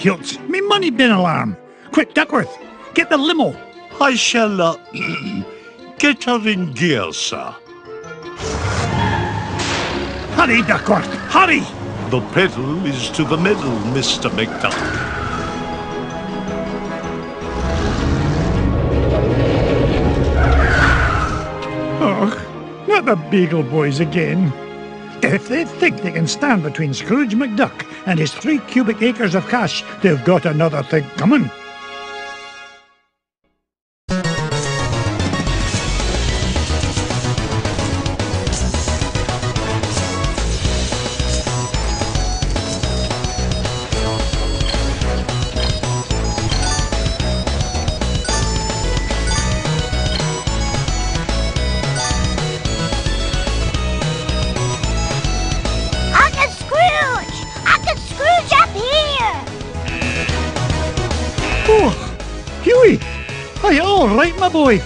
kilts. Me money bin alarm. Quick, Duckworth, get the limo. I shall uh, get her in gear, sir. Hurry, Duckworth, hurry! The pedal is to the metal, Mr. McDuck. Oh, not the Beagle Boys again. If they think they can stand between Scrooge McDuck and his three cubic acres of cash, they've got another thing coming. Huey! Are you all right, my boy?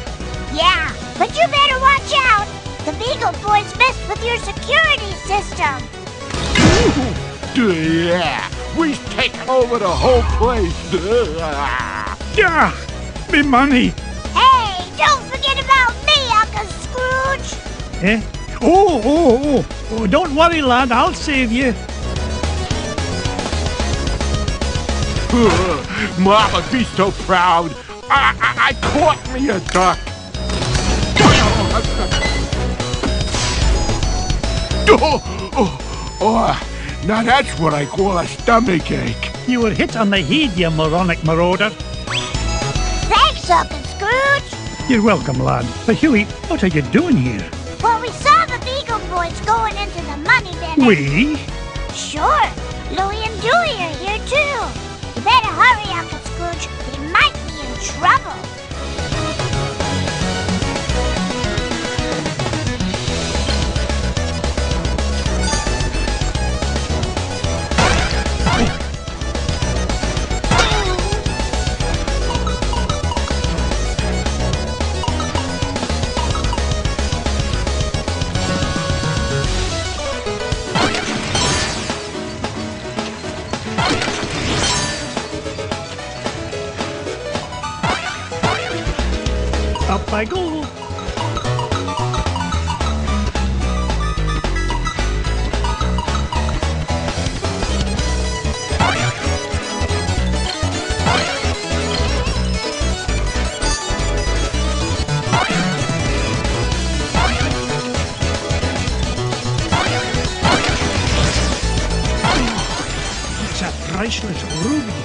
Yeah, but you better watch out! The Beagle Boys messed with your security system! Yeah, we've taken over the whole place. Yeah, me money. Hey, don't forget about me, Uncle Scrooge! Eh? Oh, oh, oh, oh, don't worry, lad, I'll save you. Mama, be so proud. I, I, I caught me a duck. Oh, oh, oh, now that's what I call a stomach ache. You were hit on the head, you moronic marauder. Thanks, Uncle Scrooge! You're welcome, lad. But Huey, what are you doing here? Well, we saw the Beagle Boys going into the money bin. We? Sure, Louie and Dewey are here trouble. Up I go. It's a priceless ruby.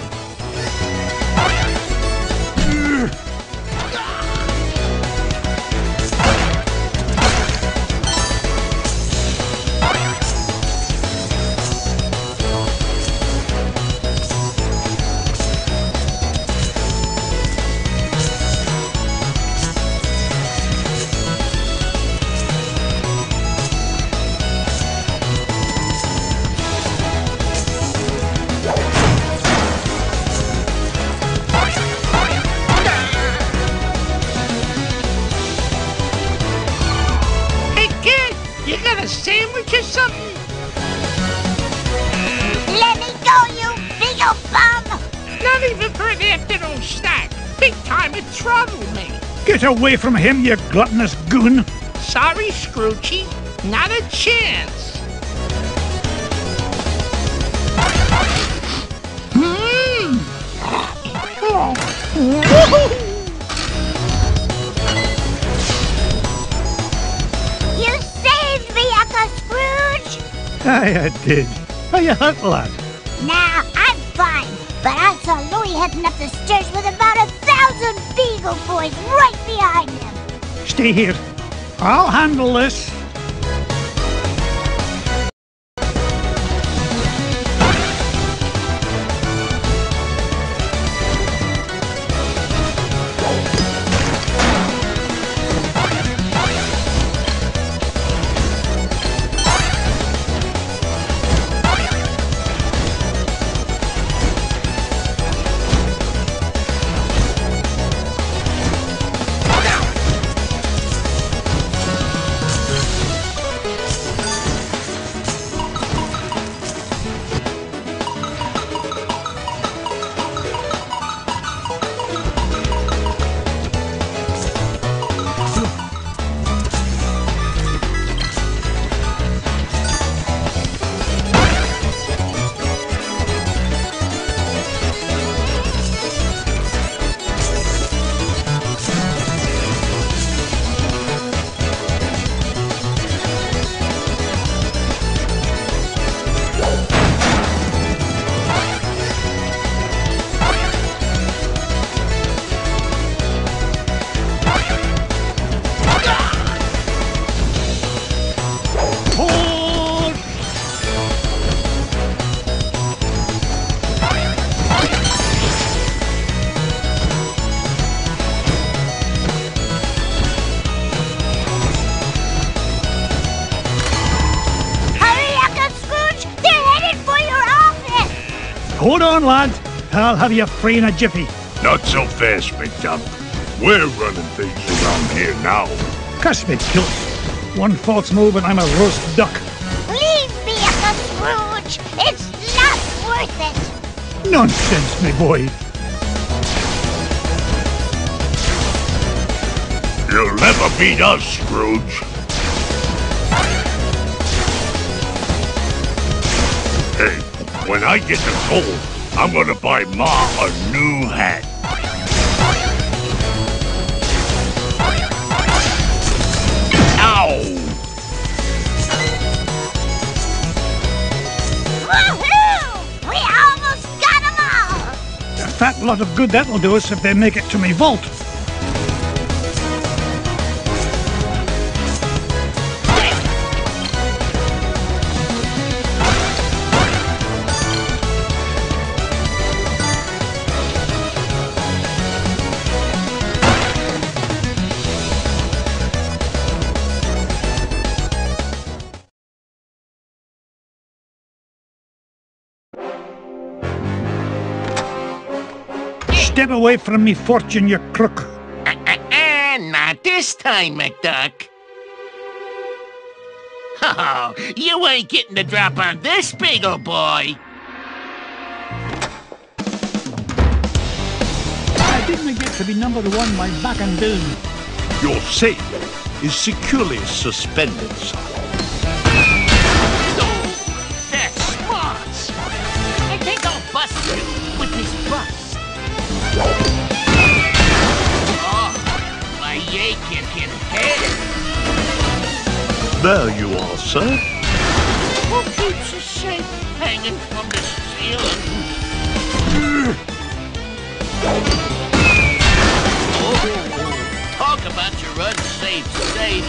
Time it troubled me. Get away from him, you gluttonous goon! Sorry, Scroochy. Not a chance. Hmm. You saved me, Uncle Scrooge! Aye, I did. Are you hurt, lad? Now, I'm fine. But I saw Louie heading up the stairs with a thousand Beagle Boys right behind him. Stay here. I'll handle this. Hold on, lad. I'll have you free in a jiffy. Not so fast, McDuck. We're running things around here now. Cuss me kilt. One false move and I'm a roast duck. Leave me, Uncle Scrooge. It's not worth it. Nonsense, me boy. You'll never beat us, Scrooge. Hey, when I get the gold, I'm gonna buy Ma a new hat. Ow! Woohoo! We almost got 'em all. A fat lot of good that'll do us if they make it to me vault. Step away from me fortune, you crook. Uh, not this time, McDuck. Oh, you ain't getting the drop on this big old boy. I didn't get to be number one by back and down. Your safe is securely suspended, son. There you are, sir. Who keeps a safe hanging from the ceiling? Oh, talk about your unsafe safe.